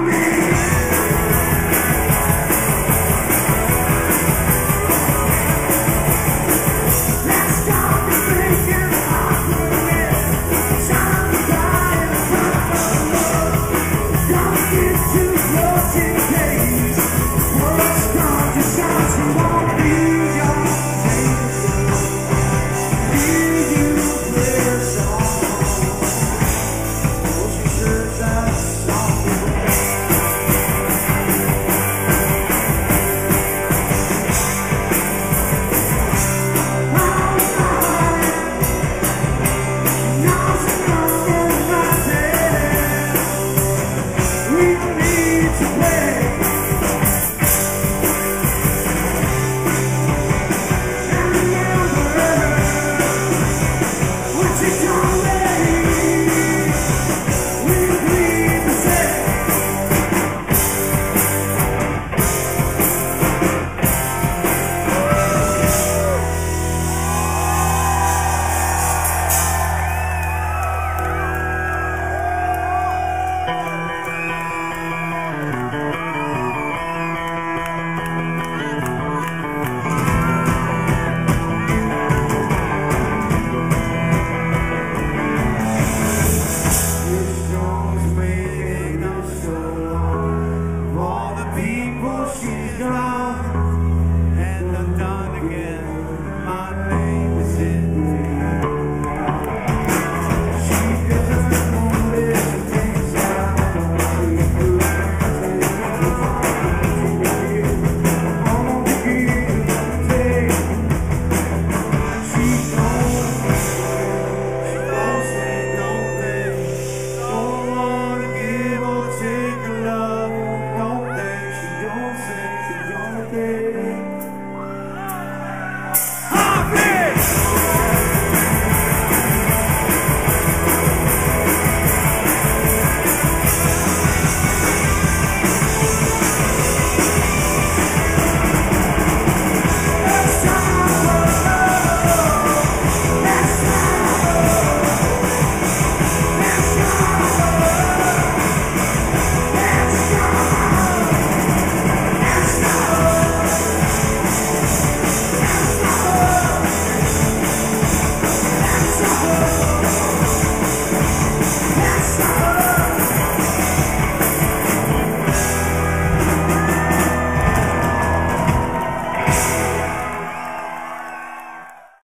me. Thank